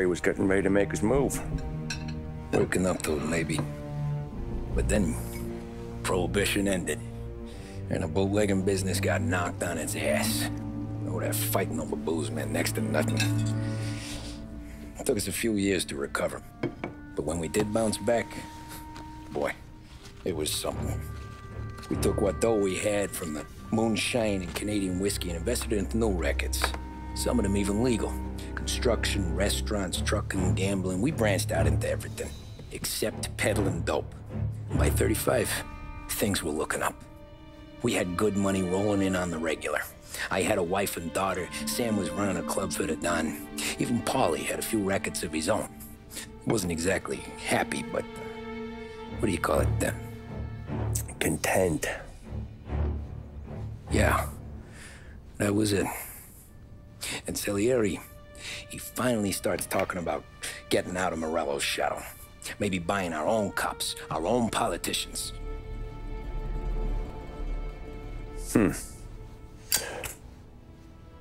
He was getting ready to make his move. Working up to it, maybe. But then, Prohibition ended. And the bootlegging business got knocked on its ass. Oh, that fighting over booze meant next to nothing. It took us a few years to recover. But when we did bounce back, boy, it was something. We took what dough we had from the moonshine and Canadian whiskey and invested it into new records. Some of them even legal. Construction, restaurants, trucking, gambling. We branched out into everything, except peddling dope. By 35, things were looking up. We had good money rolling in on the regular. I had a wife and daughter. Sam was running a club for the Don. Even Paulie had a few records of his own. Wasn't exactly happy, but uh, what do you call it then? Content. Yeah, that was it. And Salieri, he finally starts talking about getting out of Morello's shadow. Maybe buying our own cops, our own politicians. Hmm.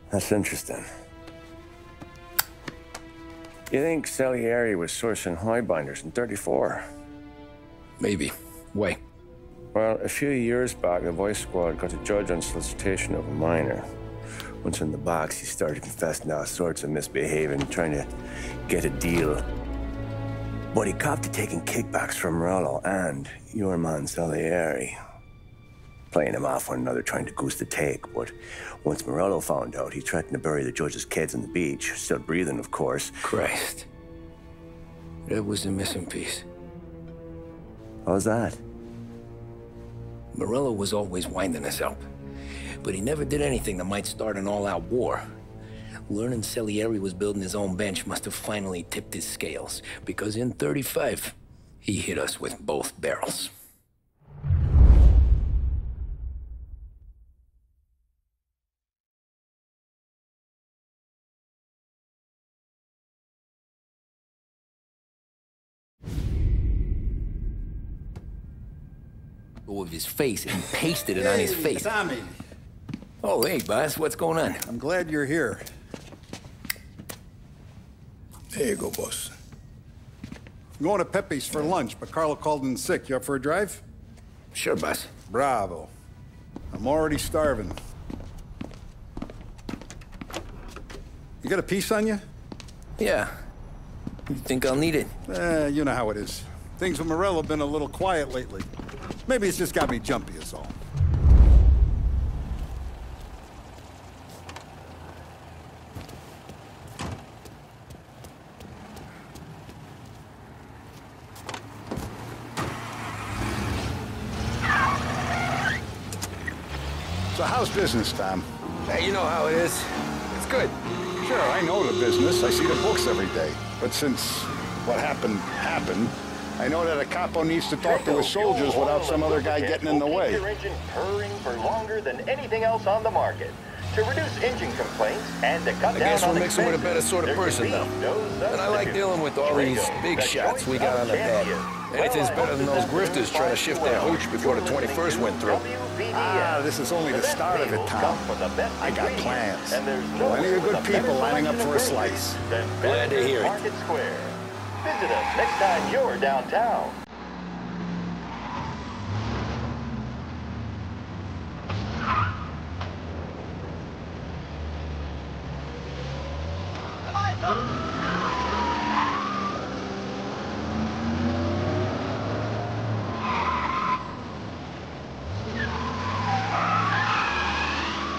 That's interesting. You think Salieri was sourcing highbinders in 34? Maybe. Why? Well, a few years back, the Vice Squad got a judge on solicitation of a minor. Once in the box, he started confessing all sorts of misbehaving, trying to get a deal. But he copped to taking kickbacks from Morello and your man Salieri. Playing him off one another, trying to goose the take. But once Morello found out, he threatened to bury the judge's kids on the beach. Still breathing, of course. Christ. That was the missing piece. How's that? Morello was always winding us up. But he never did anything that might start an all-out war. Learning Salieri was building his own bench must have finally tipped his scales. Because in 35, he hit us with both barrels. of his face and pasted it hey, on his face. Tommy. Oh, hey, boss. What's going on? I'm glad you're here. There you go, boss. I'm going to Pepe's for lunch, but Carlo called in sick. You up for a drive? Sure, boss. Bravo. I'm already starving. You got a piece on you? Yeah. You think I'll need it? Eh, you know how it is. Things with Morello have been a little quiet lately. Maybe it's just got me jumpy is all. So how's business, Tom? Hey, you know how it is. It's good. Sure, I know the business. I see the books every day. But since what happened happened, I know that a capo needs to talk to his soldiers without some other guy getting in the way. Your engine purring for longer than anything else on the market. To reduce engine complaints and to cut I down guess we're on mixing with a better sort of person can now. be no And I like dealing with all these big the shots we got on the pad. Anything's better than those grifters trying to shift their hooch before the 21st went through. Ah, this is only the start of it, Tom. come from the best I got plans. And there's Plenty of good people lining up for a slice. Glad to hear it. Market Square. Visit us next time you're downtown.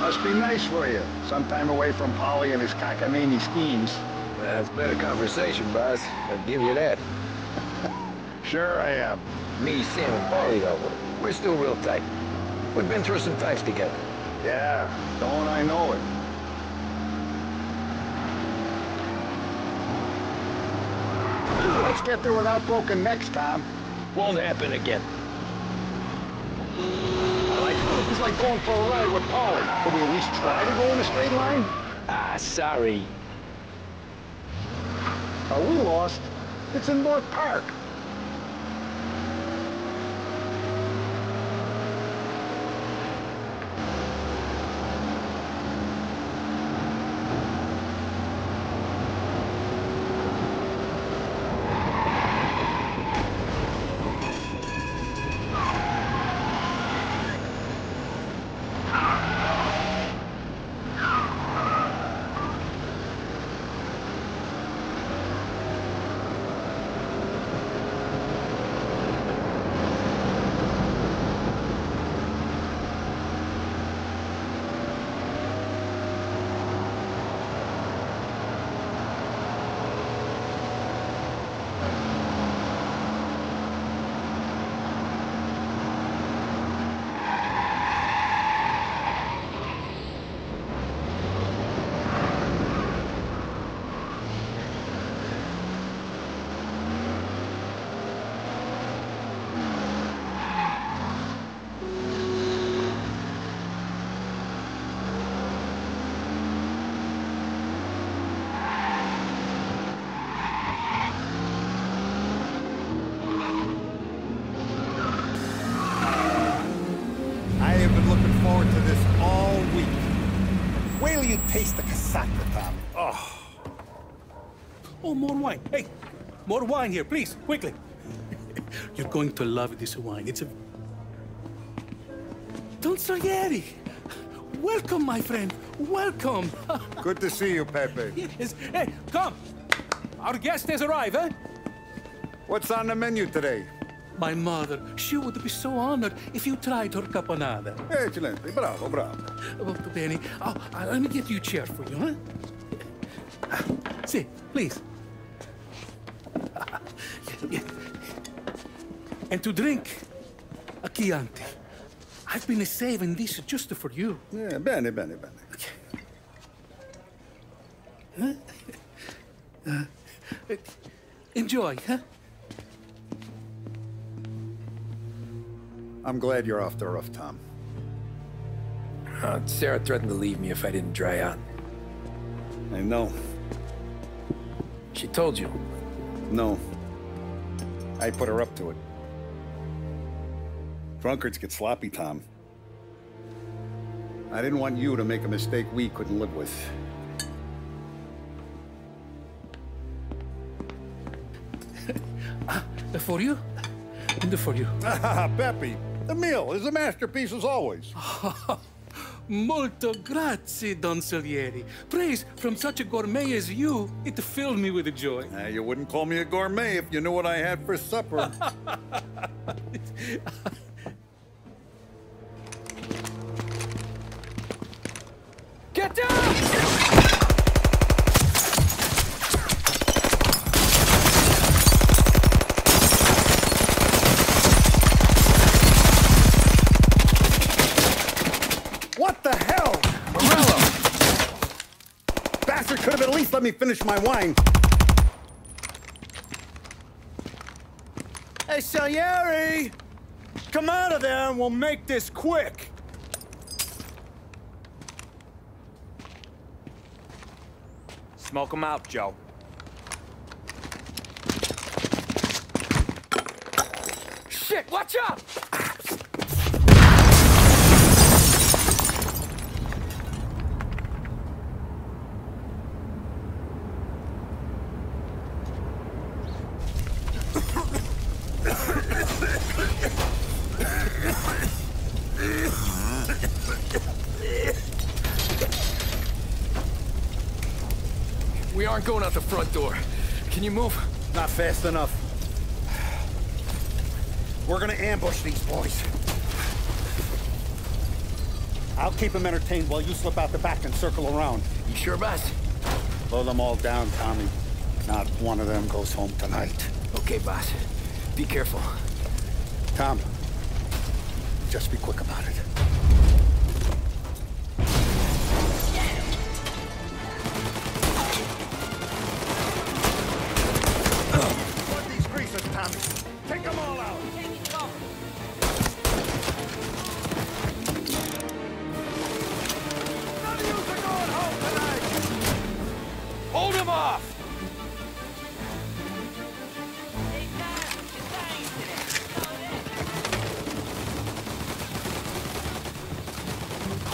Must be nice for you. Sometime away from Paulie and his cockamamie schemes. That's better conversation, boss. I'll give you that. Sure I am. Me, Sam, and Paulie, though, we're- we're still real tight. We've been through some times together. Yeah, don't I know it. Let's get there without broken necks, Tom. Won't happen again. I like It's like going for a ride with Paulie. Could we at least try to go in a straight line? Ah, sorry. Are we lost? It's in North Park. Taste the casaca, Tom. Oh. Oh, more wine. Hey, more wine here, please, quickly. You're going to love this wine. It's a... Don Salieri! Welcome, my friend. Welcome. Good to see you, Pepe. yes. Hey, come. Our guest has arrived, eh? What's on the menu today? My mother, she would be so honored if you tried her caponata. Excelente, bravo, bravo. Molto bene. Oh, uh, let me get you a chair for you, huh? See, please. And to drink, a Chianti. I've been saving this just for you. Yeah, bene, bene, bene. Enjoy, huh? I'm glad you're off the roof, Tom. Uh, Sarah threatened to leave me if I didn't dry out. I know. She told you. No. I put her up to it. Drunkards get sloppy, Tom. I didn't want you to make a mistake we couldn't live with. For you? And for you. Ah, Pepe, the meal is a masterpiece as always. Molto grazie, Don Salieri. Praise from such a gourmet as you, it filled me with joy. Ah, you wouldn't call me a gourmet if you knew what I had for supper. finish my wine. Hey, Salieri! Come out of there and we'll make this quick. Smoke 'em out, Joe. Shit, watch out! Going out the front door. Can you move? Not fast enough. We're gonna ambush these boys. I'll keep them entertained while you slip out the back and circle around. You sure, boss? Blow them all down, Tommy. Not one of them goes home tonight. Okay, boss. Be careful. Tom, just be quick about it.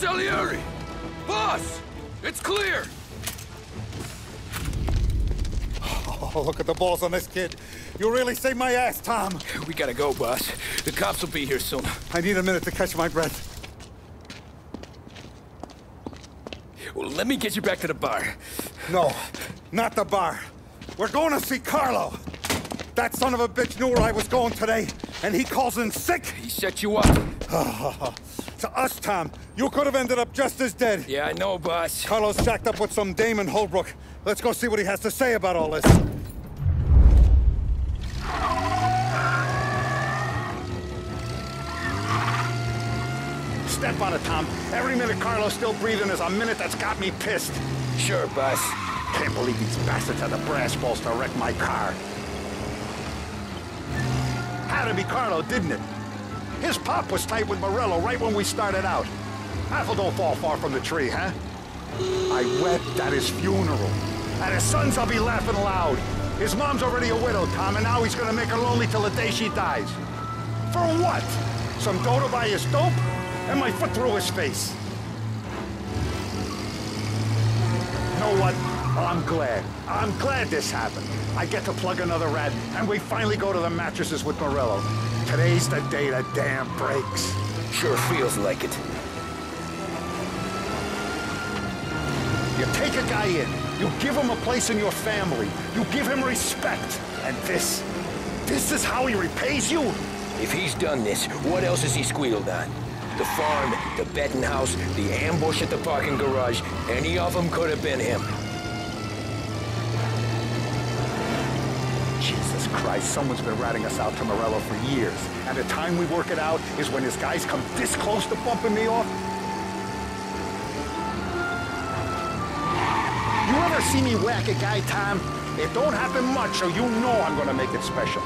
Salieri! Boss! It's clear! Oh, look at the balls on this kid. You really saved my ass, Tom. We gotta go, boss. The cops will be here soon. I need a minute to catch my breath. Well, let me get you back to the bar. No, not the bar. We're going to see Carlo. That son of a bitch knew where I was going today, and he calls in sick. He set you up. to us, Tom, you could have ended up just as dead. Yeah, I know, boss. Carlo's jacked up with some dame in Holbrook. Let's go see what he has to say about all this. Step on it, Tom. Every minute Carlo's still breathing is a minute that's got me pissed. Sure, boss. Can't believe these bastards had the brass balls to wreck my car. Had to be Carlo, didn't it? His pop was tight with Morello right when we started out. Apple don't fall far from the tree, huh? I wept at his funeral. At his sons, I'll be laughing loud. His mom's already a widow, Tom, and now he's gonna make her lonely till the day she dies. For what? Some dough to buy his dope? And my foot through his face. You know what? I'm glad. I'm glad this happened. I get to plug another rat, and we finally go to the mattresses with Morello. Today's the day the dam breaks. Sure feels like it. You take a guy in, you give him a place in your family, you give him respect, and this, this is how he repays you? If he's done this, what else has he squealed on? The farm, the betting house, the ambush at the parking garage, any of them could have been him. Christ, someone's been ratting us out to Morello for years. And the time we work it out is when his guys come this close to bumping me off. You ever see me whack a guy, Tom? It don't happen much, so you know I'm gonna make it special.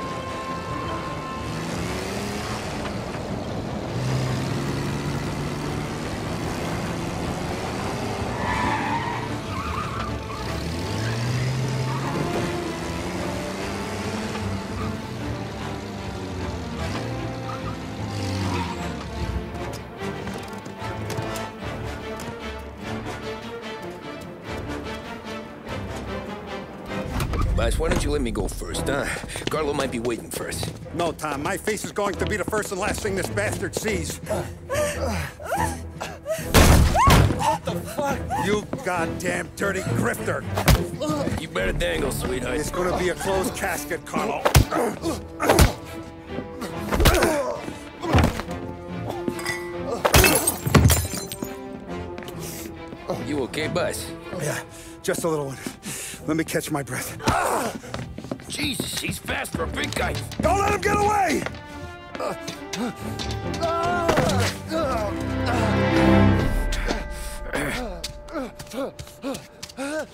Boss, why don't you let me go first, huh? Carlo might be waiting for us. No, Tom, my face is going to be the first and last thing this bastard sees. What the fuck? You goddamn dirty grifter. You better dangle, sweetheart. It's gonna be a closed casket, Carlo. You okay, boss? Oh, yeah, just a little one. Let me catch my breath. Ah! Jesus, he's fast for a big guy. Don't let him get away! Uh, uh, uh,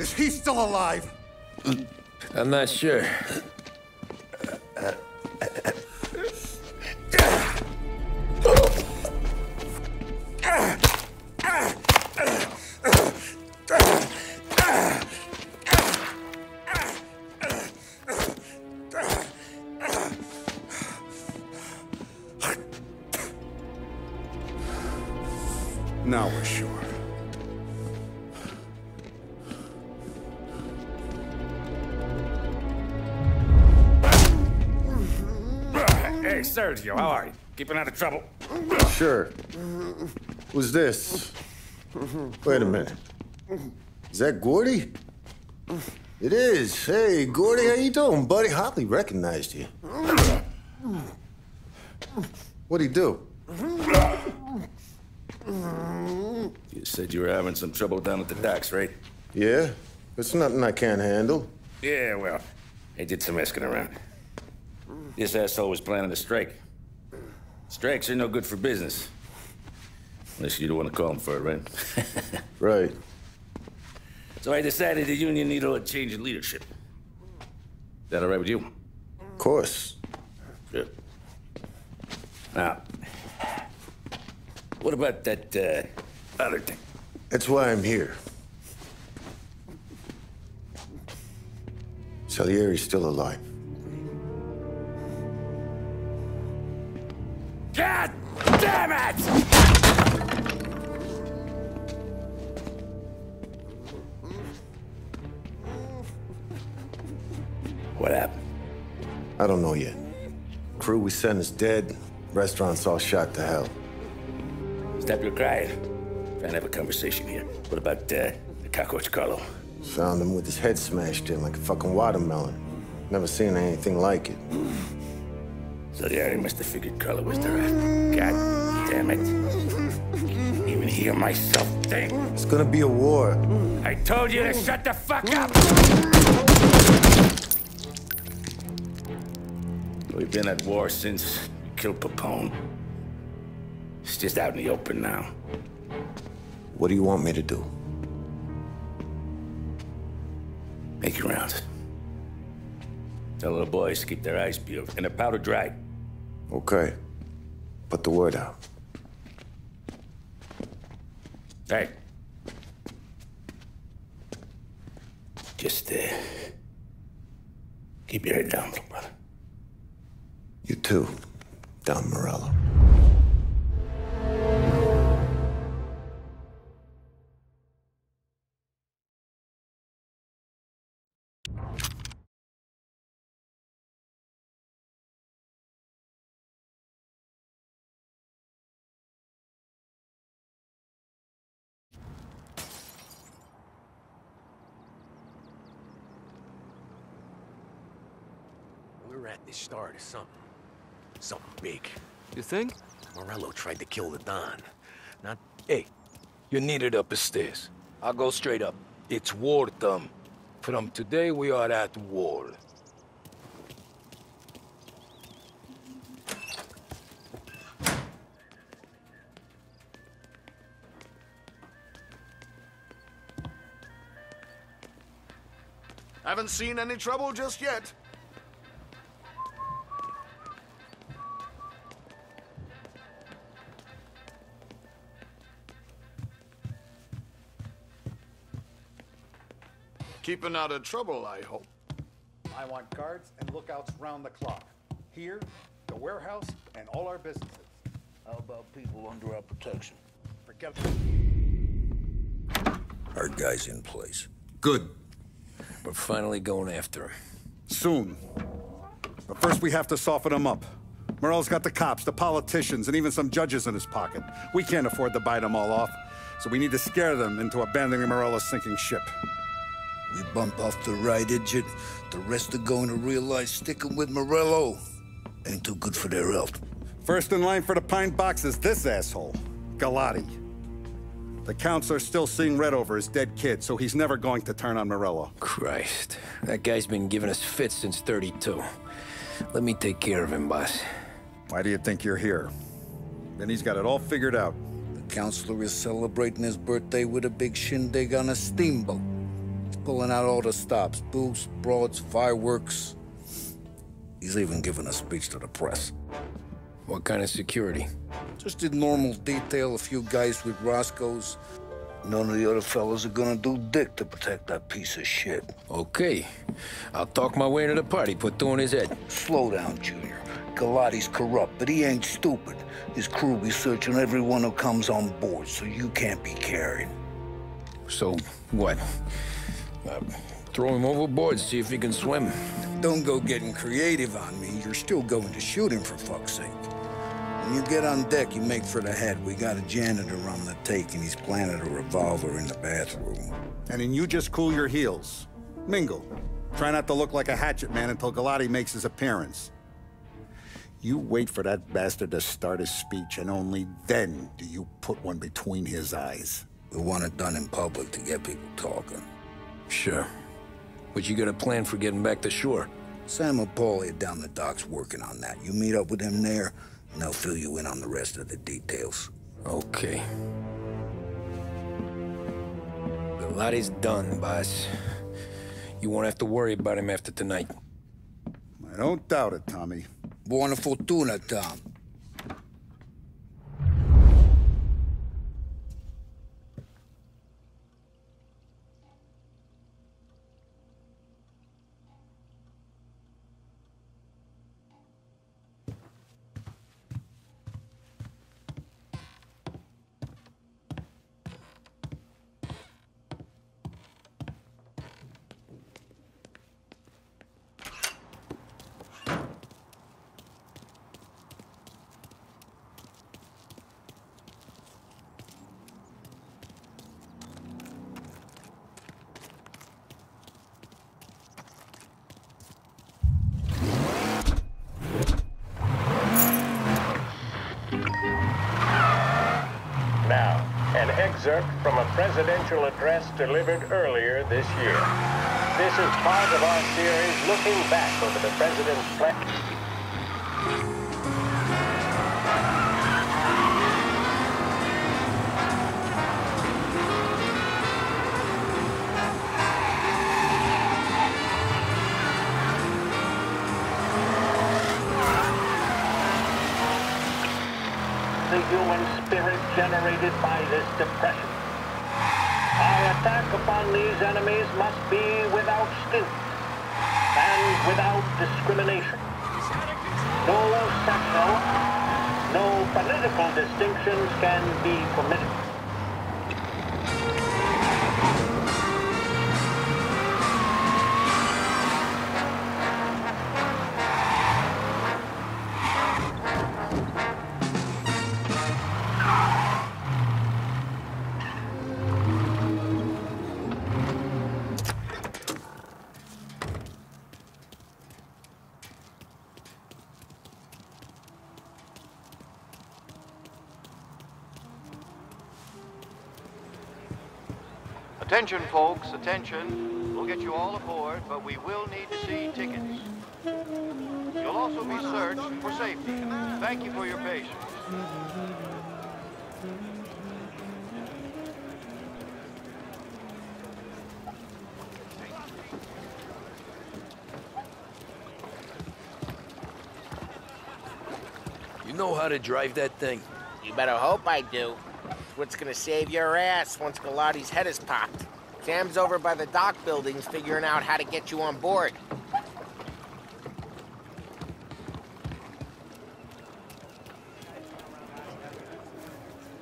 Is he still alive? I'm not sure. How are you? Keeping out of trouble? Sure. Who's this? Wait a minute. Is that Gordy? It is. Hey, Gordy, how you doing, buddy? Hardly recognized you. What'd he do? You said you were having some trouble down at the docks, right? Yeah? It's nothing I can't handle. Yeah, well, I did some asking around. This asshole was planning a strike. Strikes are no good for business. Unless you don't want to call them for it, right? right. So I decided the union needed a change in leadership. Is that all right with you? Of course. Good. Now, what about that uh, other thing? That's why I'm here. Salieri's still alive. God damn it! What happened? I don't know yet. Crew we sent is dead. Restaurant's all shot to hell. Stop your crying. Trying to have a conversation here. What about uh, the cockroach Carlo? Found him with his head smashed in like a fucking watermelon. Never seen anything like it. Salieri must have figured Carlo was the rat. God damn it. Can't even hear myself think. It's gonna be a war. I told you to shut the fuck up! We've been at war since we killed Papone. It's just out in the open now. What do you want me to do? Make your rounds. Tell the boys to keep their eyes peeled and their powder dry. Okay. Put the word out. Hey. Just, uh, keep your head down, little brother. You too, Don Morello. We're at the start of something. Something big. You think? Morello tried to kill the Don. Not... Hey, you're needed up the stairs. I'll go straight up. It's war time. From today, we are at war. Haven't seen any trouble just yet. Keeping out of trouble, I hope. I want guards and lookouts round the clock. Here, the warehouse, and all our businesses. How about people under our protection? Forget Our guy's in place. Good. We're finally going after him. Soon. But first we have to soften him up. Morello's got the cops, the politicians, and even some judges in his pocket. We can't afford to bite them all off, so we need to scare them into abandoning Morello's sinking ship. We bump off the right idiot. The rest are going to realize sticking with Morello ain't too good for their health. First in line for the pine box is this asshole, Galati. The counselor's still seeing red over his dead kid, so he's never going to turn on Morello. Christ. That guy's been giving us fits since 32. Let me take care of him, boss. Why do you think you're here? Then he's got it all figured out. The counselor is celebrating his birthday with a big shindig on a steamboat. Pulling out all the stops. Booths, broads, fireworks. He's even giving a speech to the press. What kind of security? Just did normal detail, a few guys with Roscoe's. None of the other fellas are gonna do dick to protect that piece of shit. Okay. I'll talk my way into the party, put two in his head. Slow down, Junior. Galati's corrupt, but he ain't stupid. His crew be searching everyone who comes on board, so you can't be carried. So, what? Uh, throw him overboard, see if he can swim. Don't go getting creative on me. You're still going to shoot him, for fuck's sake. When you get on deck, you make for the head. We got a janitor on the take, and he's planted a revolver in the bathroom. And then you just cool your heels. Mingle. Try not to look like a hatchet man until Galati makes his appearance. You wait for that bastard to start his speech, and only then do you put one between his eyes. We want it done in public to get people talking. Sure. But you got a plan for getting back to shore? Sam Paulie down the docks working on that. You meet up with him there, and they'll fill you in on the rest of the details. Okay. The lot is done, boss. You won't have to worry about him after tonight. I don't doubt it, Tommy. Buona fortuna, Tom. Excerpt from a presidential address delivered earlier this year. This is part of our series looking back over the president's plan. the human spirit generated by this depression. These enemies must be without stint and without discrimination. No sectional, no political distinctions can be permitted. Attention, folks, attention. We'll get you all aboard, but we will need to see tickets. You'll also be searched for safety. Thank you for your patience. You know how to drive that thing? You better hope I do. It's what's gonna save your ass once Galati's head is popped. Sam's over by the dock buildings figuring out how to get you on board.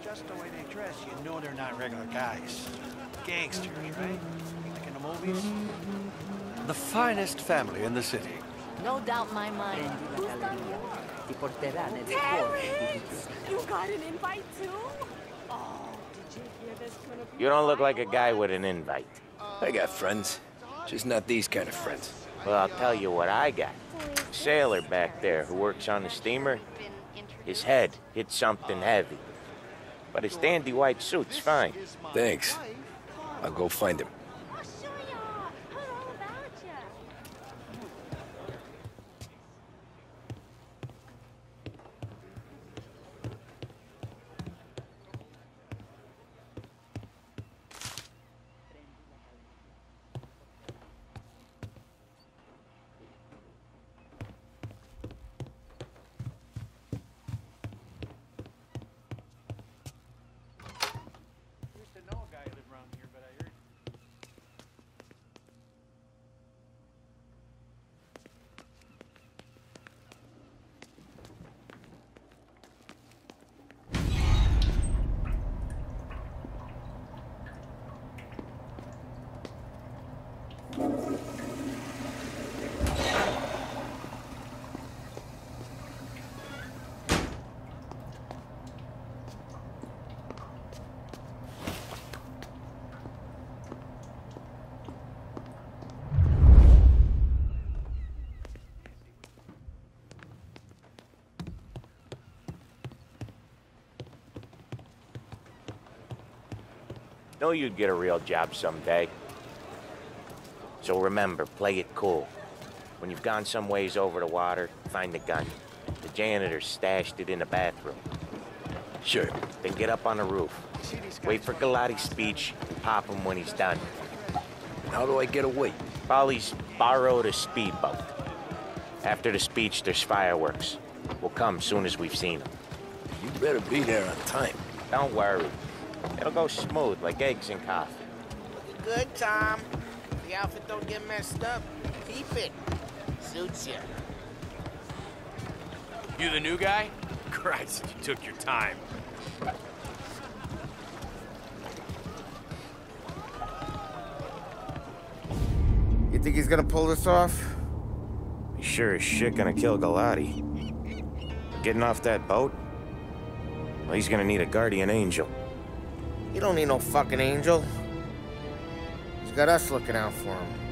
Just the way they dress, you know they're not regular guys. Gangsters, right? Like in the movies. The finest family in the city. No doubt in my mind. Terrence! You got an invite too? You hear this? Gonna be You don't look like a guy with an invite. I got friends. Just not these kind of friends. Well, I'll tell you what I got. Sailor back there who works on the steamer. His head hit something heavy. But his dandy white suit's fine. Thanks. I'll go find him. Know you'd get a real job someday. So remember, play it cool. When you've gone some ways over the water, find the gun. The janitor stashed it in the bathroom. Sure. Then get up on the roof. Wait for Galati's speech and pop him when he's done. How do I get away? Paulie's borrowed a speedboat. After the speech, there's fireworks. We'll come soon as we've seen them. You better be there on time. Don't worry. It'll go smooth like eggs and coffee. Good, Tom. The outfit don't get messed up. Keep it. Suits you. You the new guy? Christ, you took your time. You think he's gonna pull this off? He's sure as shit gonna kill Galati. Getting off that boat? Well, he's gonna need a guardian angel. You don't need no fucking angel. He's got us looking out for him.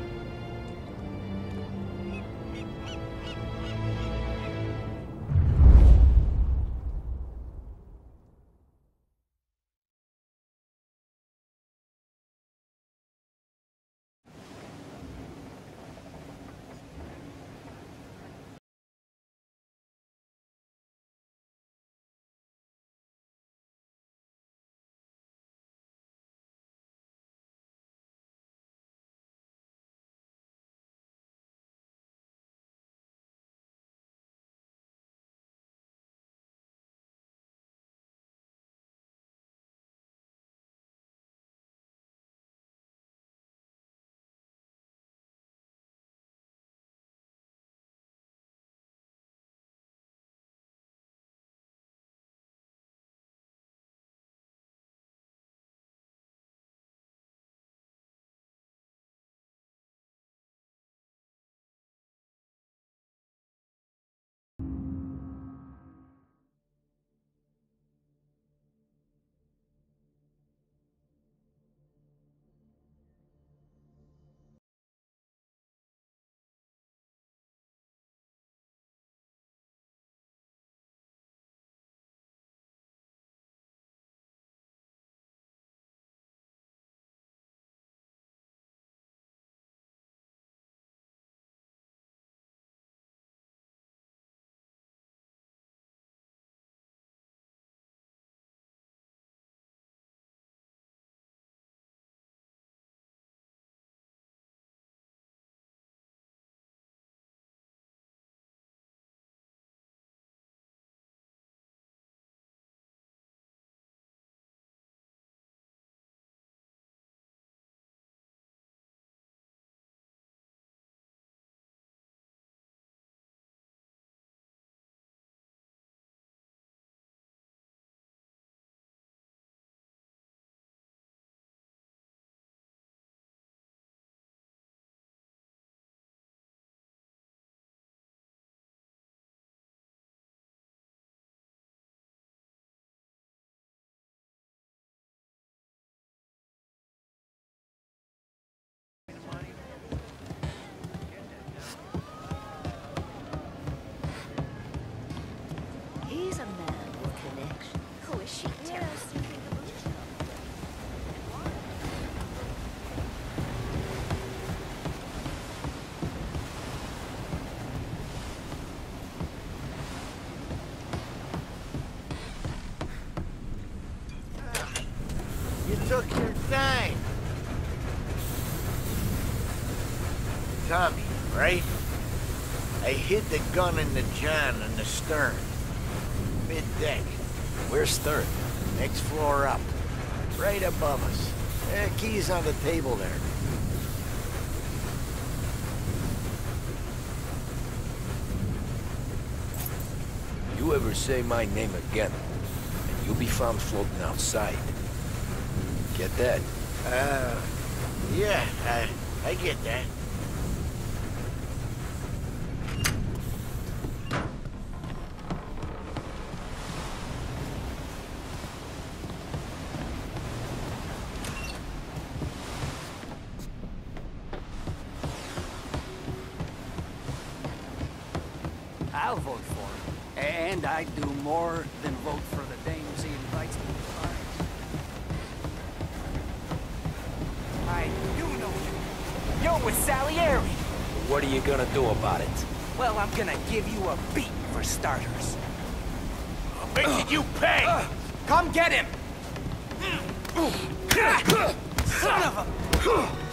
Right? I hid the gun in the john in the stern. Mid-deck. Where's Stern? Next floor up. Right above us. Eh, key's on the table there. You ever say my name again, and you'll be found floating outside. Get that? Uh, yeah, I, I get that. I'd do more than vote for the dames he invites me to find. I do know you. You're with Salieri. What are you gonna do about it? Well, I'm gonna give you a beat for starters. I'll uh, you pay! Uh, come get him! Son of a...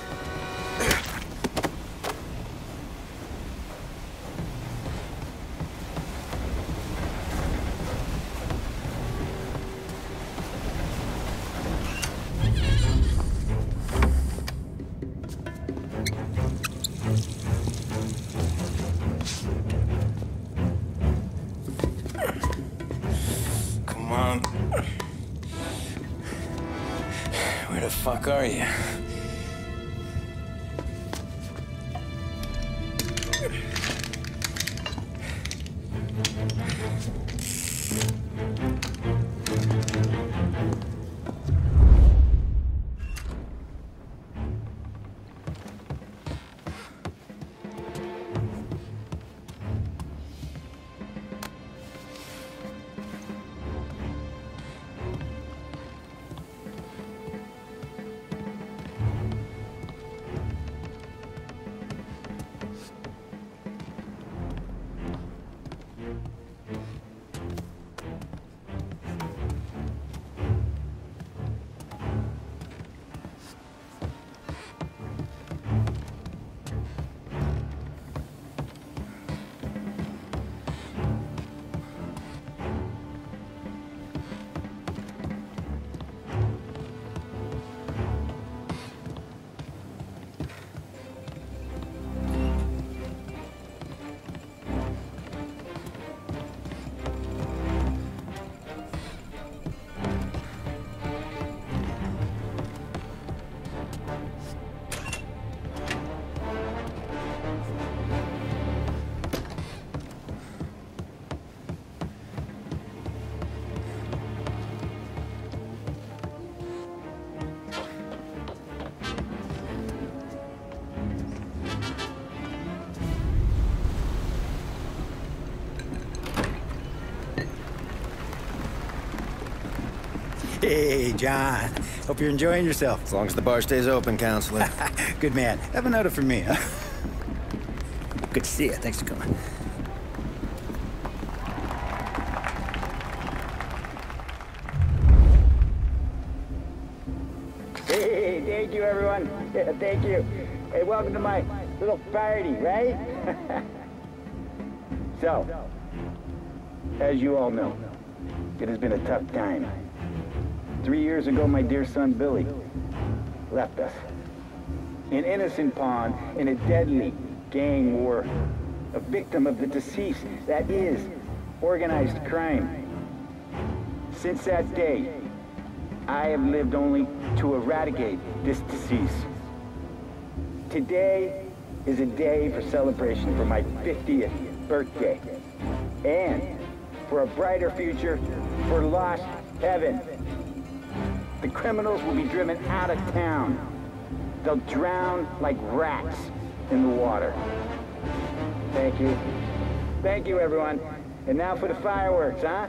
Hey, John. Hope you're enjoying yourself. As long as the bar stays open, counselor. Good man. Have another for me, huh? Good to see you. Thanks for coming. Hey, thank you, everyone. Yeah, thank you. Hey, welcome to my little party, right? so, as you all know, it has been a tough time. Three years ago, my dear son Billy left us. An innocent pawn in a deadly gang war. A victim of the deceased that is organized crime. Since that day, I have lived only to eradicate this disease. Today is a day for celebration for my 50th birthday. And for a brighter future for lost heaven. The criminals will be driven out of town. They'll drown like rats in the water. Thank you. Thank you, everyone. And now for the fireworks, huh?